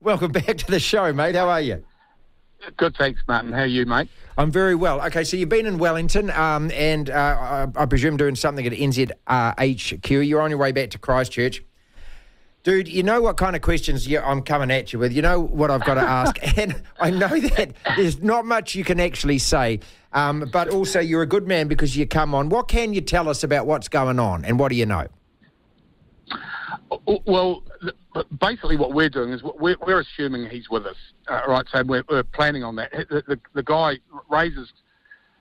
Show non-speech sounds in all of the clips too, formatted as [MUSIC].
Welcome back to the show, mate. How are you? Good, thanks, Martin. How are you, mate? I'm very well. Okay, so you've been in Wellington um, and uh, I, I, presume doing something at NZHQ. You're on your way back to Christchurch. Dude, you know what kind of questions you, I'm coming at you with. You know what I've got to ask. [LAUGHS] and I know that there's not much you can actually say, um, but also you're a good man because you come on. What can you tell us about what's going on and what do you know? Well, basically, what we're doing is we're, we're assuming he's with us, uh, right? So we're, we're, planning on that. The, the, the, guy Razor's,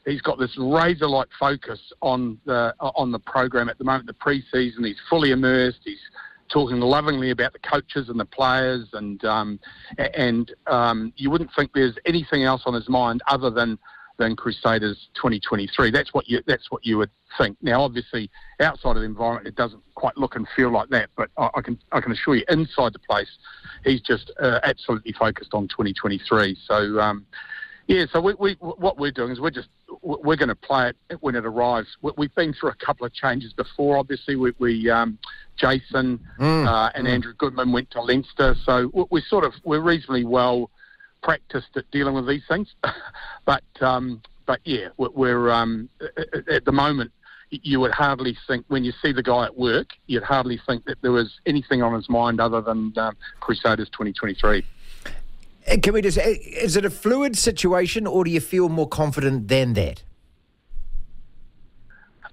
he's got this razor-like focus on the on the program at the moment. The pre-season, he's fully immersed. He's talking lovingly about the coaches and the players, and um, and um, you wouldn't think there's anything else on his mind other than than Crusaders 2023. That's what you that's what you would think. Now, obviously, outside of the environment, it doesn't quite look and feel like that. But I, I can I can assure you, inside the place, he's just uh, absolutely focused on 2023. So. Um, yeah, so we, we, what we're doing is we're just we're going to play it when it arrives. We, have been through a couple of changes before. Obviously, we, we um, Jason mm, uh, and mm. Andrew Goodman went to Leinster, so we, are sort of we're reasonably well practiced at dealing with these things. [LAUGHS] but um, but yeah, we're um, at the moment. You would hardly think when you see the guy at work, you'd hardly think that there was anything on his mind other than um, Crusaders 2023. Uh, can we just? Uh, is it a fluid situation, or do you feel more confident than that?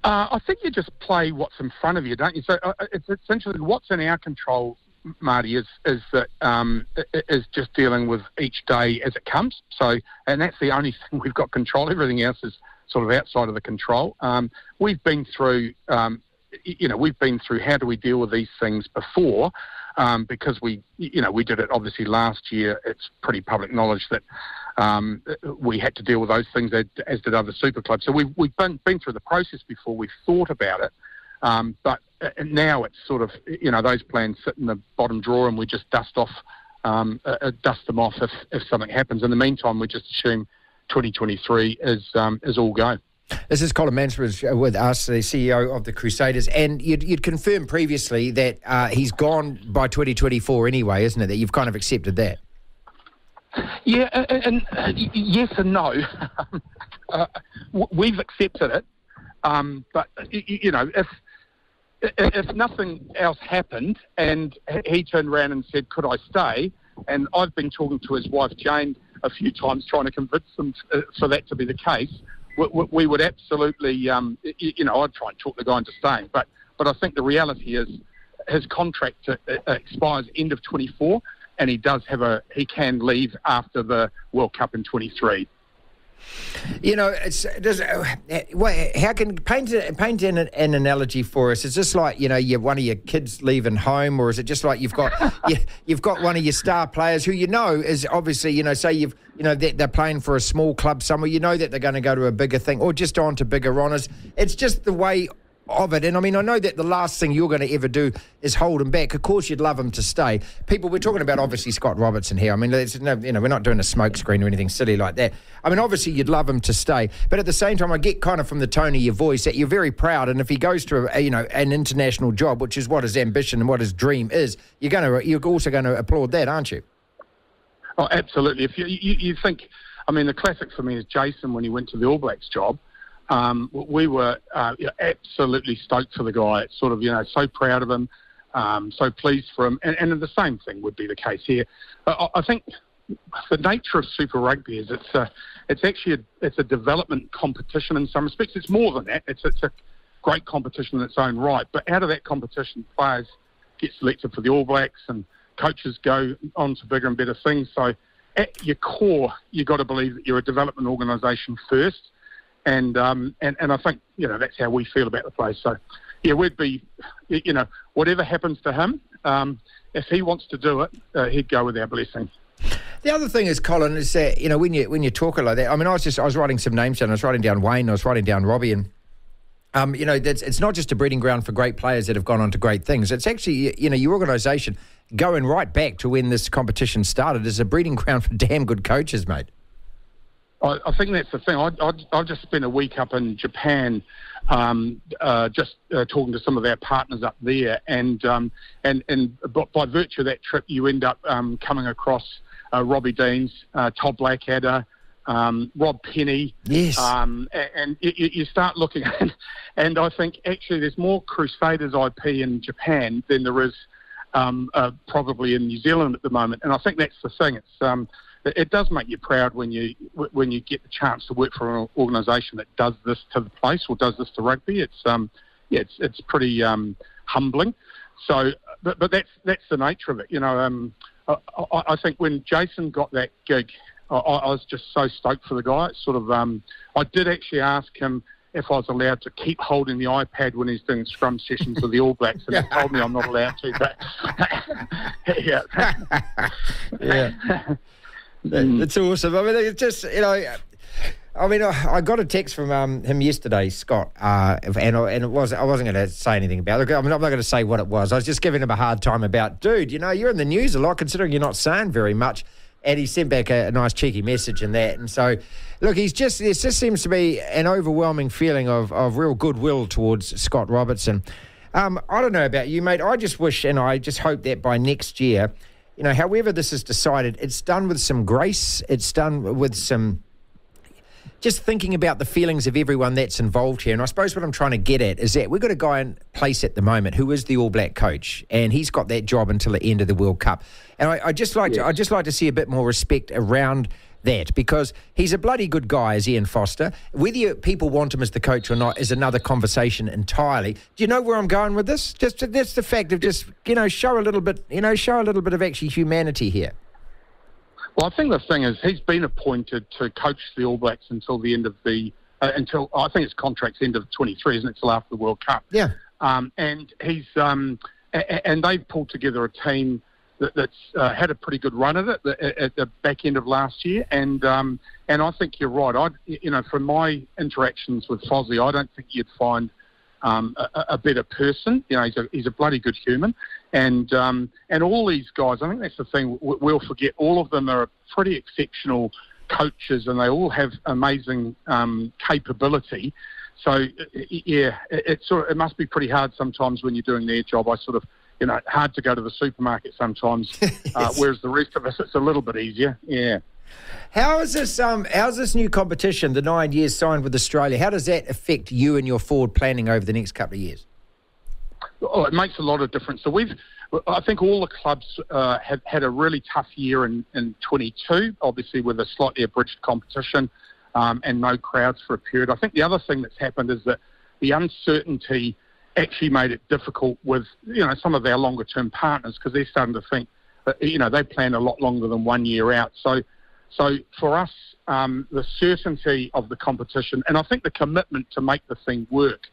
Uh, I think you just play what's in front of you, don't you? So uh, it's essentially what's in our control Marty, is is that um, is just dealing with each day as it comes. So, and that's the only [LAUGHS] thing we've got control. Everything else is sort of outside of the control. Um, we've been through, um, you know, we've been through how do we deal with these things before, um, because we, you know, we did it obviously last year. It's pretty public knowledge that. Um, we had to deal with those things as, did other super clubs. So we've, we've been, been through the process before. We've thought about it. Um, but now it's sort of, you know, those plans sit in the bottom drawer and we just dust off, um, uh, uh dust them off if, if something happens. In the meantime, we just assume 2023 is, um, is all go. This is Colin Mansbridge uh, with us, the CEO of the Crusaders, and you'd, you'd confirmed previously that uh, he's gone by 2024 anyway, isn't it? That you've kind of accepted that. Yeah, and, and yes and no. [LAUGHS] uh, we've accepted it, um, but you know, if if nothing else happened and he turned around and said, Could I stay? And I've been talking to his wife, Jane, a few times trying to convince them uh, for that to be the case. We, would absolutely, um, you know, I'd try and talk the guy into staying. But, but I think the reality is his contract uh, uh, expires end of 24 and he does have a, he can leave after the World Cup in 23. You know, it's does uh, how can paint paint an, an analogy for us? Is this like you know you have one of your kids leaving home, or is it just like you've got [LAUGHS] you, you've got one of your star players who you know is obviously you know say you've you know they're, they're playing for a small club somewhere, you know that they're going to go to a bigger thing or just on to bigger honours. It's just the way of it. And I mean, I know that the last thing you're going to ever do is hold him back. Of course, you'd love him to stay. People, we're talking about obviously Scott Robertson here. I mean, no, you know, we're not doing a smokescreen or anything silly like that. I mean, obviously, you'd love him to stay, but at the same time, I get kind of from the tone of your voice that you're very proud. And if he goes to a, you know an international job, which is what his ambition and what his dream is, you're going to you're also going to applaud that, aren't you? Oh, absolutely. If you, you, you think, I mean, the classic for me is Jason when he went to the All Blacks job um, we were uh, absolutely stoked for the guy. Sort of, you know, so proud of him, um, so pleased for him. And, and, the same thing would be the case here. I, I think the nature of Super Rugby is it's a, it's actually a, it's a development competition in some respects. It's more than that. It's, it's a great competition in its own right. But out of that competition, players get selected for the All Blacks and coaches go on to bigger and better things. So at your core, you've got to believe that you're a development organisation first and um, and and I think you know that's how we feel about the place. So yeah, we'd be you know whatever happens to him, um, if he wants to do it, uh, he'd go with our blessing. The other thing is, Colin, is that you know when you when you talk like that. I mean, I was just I was writing some names down. I was writing down Wayne. I was writing down Robbie, and um, you know, it's not just a breeding ground for great players that have gone on to great things. It's actually you know your organisation going right back to when this competition started is a breeding [LAUGHS] ground for damn good coaches, mate. I, I think that's the thing. I, I, I've just spent a week up in Japan, um, uh, just uh, talking to some of our partners up there, and um, and and by virtue of that trip, you end up um, coming across uh, Robbie Deans, uh, Todd Blackadder, um, Rob Penney, Yes. Um, and, and you, you, start looking, [LAUGHS] at, and I think actually there's more Crusaders IP in Japan than there is um, uh, probably in New Zealand at the moment. And I think that's the thing. It's um, it, does make you proud when you when you get the chance to work for an organisation that does this to the place or does this to rugby. It's um, yeah, it's it's pretty um, humbling. So, but, but that's that's the nature of it. You know, um, I, I think when Jason got that gig, I, I was just so stoked for the guy. It's sort of, um, I did actually ask him if I was allowed to keep holding the iPad when he's doing scrum sessions with the All Blacks, and he told me I'm not allowed to. But [LAUGHS] yeah, [LAUGHS] yeah, [LAUGHS] it's awesome. I mean, it's just you know. I mean, I, I got a text from um, him yesterday, Scott, uh, and and it was I wasn't going to say anything about it. I mean, I'm not going to say what it was. I was just giving him a hard time about, dude. You know, you're in the news a lot, considering you're not saying very much and he sent back a, a, nice cheeky message and that. And so, look, he's just there just seems to be an overwhelming feeling of of real goodwill towards Scott Robertson. Um, I don't know about you, mate. I just wish and I just hope that by next year, you know, however this is decided, it's done with some grace. It's done with some just thinking about the feelings of everyone that's involved here. And I suppose what I'm trying to get at is that we've got a guy in place at the moment who is the All Black coach, and he's got that job until the end of the World Cup. And I, I just like yes. to, I just like to see a bit more respect around that because he's a bloody good guy, as Ian Foster. Whether you, people want him as the coach or not is another conversation entirely. Do you know where I'm going with this? Just that's the fact of just you know show a little bit, you know, show a little bit of actually humanity here. Well, I think the thing is he's been appointed to coach the All Blacks until the end of the uh, until I think his contract's end of 23, isn't it? Till after the World Cup. Yeah. Um, and he's um, a- and they've pulled together a team that, that's uh, had a pretty good run at it at the back end of last year. And um, and I think you're right. I you know from my interactions with Fozzie, I don't think you'd find um, a, a, better person. You know, he's a, he's a bloody good human, and um, and all these guys. I think that's the thing we'll forget. All of them are pretty exceptional coaches, and they all have amazing um, capability. So yeah, it, it sort of it must be pretty hard sometimes when you're doing their job. I sort of you know hard to go to the supermarket sometimes, [LAUGHS] uh, yes. uh, whereas the rest of us it's a little bit easier. Yeah. How is this? Um, how's this new competition, the nine years signed with Australia? How does that affect you and your forward planning over the next couple of years? Oh, it makes a lot of difference. So we've, I think all the clubs uh, have had a really tough year in, in 22, obviously with a slightly abridged competition um, and no crowds for a period. I think the other thing that's happened is that the uncertainty actually made it difficult with you know some of our longer term partners because they're starting to think that, you know they plan a lot longer than one year out. So so for us, um, the certainty of the competition, and I think the commitment to make the thing work,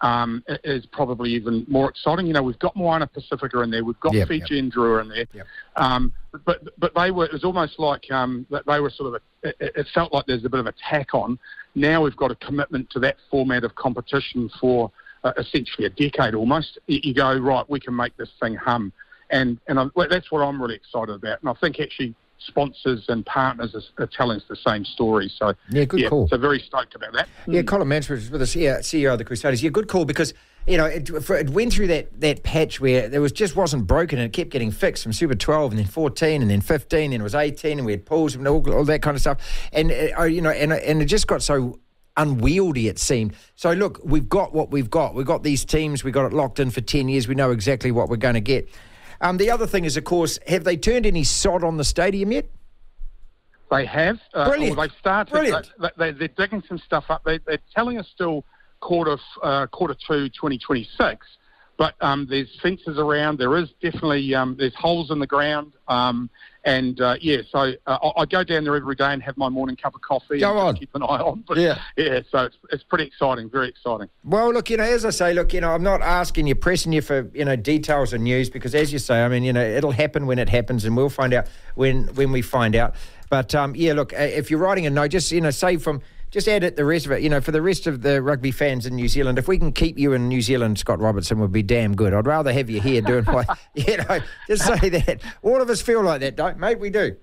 um, is probably even more exciting. You know, we've got Moana Pacifica in there, we've got yep, Fiji yep. and Drua in there, yep. um, but but they were it was almost like um, they were sort of a, it, it, felt like there's a bit of a tack on. Now we've got a commitment to that format of competition for uh, essentially a decade almost. You, go right, we can make this thing hum, and and I, that's what I'm really excited about. And I think actually sponsors and partners are, are, telling us the same story. So yeah, good yeah, call. So very stoked about that. Yeah, Colin Mansbridge is with us here, CEO of the Crusaders. Yeah, good call because you know it, it, went through that that patch where there was just wasn't broken and it kept getting fixed from Super 12 and then 14 and then 15 and it was 18 and we had pools and all, all that kind of stuff and uh, you know and and it just got so unwieldy it seemed. So look, we've got what we've got. We've got these teams. We've got it locked in for 10 years. We know exactly what we're going to get. Um, the other thing is, of course, have they turned any sod on the stadium yet? They have. Uh, Brilliant. They've started. Brilliant. They, are they, digging some stuff up. They, are telling us still quarter uh, quarter two 2026, but um, there's fences around. There is definitely um, there's holes in the ground. Um, and uh, yeah, so uh, I, go down there every day and have my morning cup of coffee. Go and keep an eye on. But yeah, yeah. So it's, it's pretty exciting, very exciting. Well, look, you know, as I say, look, you know, I'm not asking you, pressing you for you know details and news because, as you say, I mean, you know, it'll happen when it happens, and we'll find out when when we find out. But um, yeah, look, uh, if you're writing a note, just you know, say from just add it the rest of it. You know, for the rest of the rugby fans in New Zealand, if we can keep you in New Zealand, Scott Robertson would be damn good. I'd rather have you here doing what [LAUGHS] you know. Just say that. All of us feel like that, don't, mate? We do.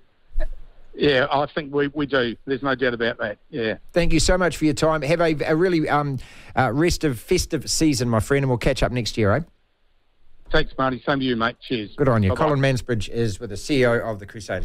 Yeah, I think we, we do. There's no doubt about that. Yeah. Thank you so much for your time. Have a, a really um, uh, restive, festive season, my friend, and we'll catch up next year, eh? Thanks, Marty. Same to you, mate. Cheers. Good on you. Bye-bye. Colin Mansbridge is with the CEO of the Crusaders.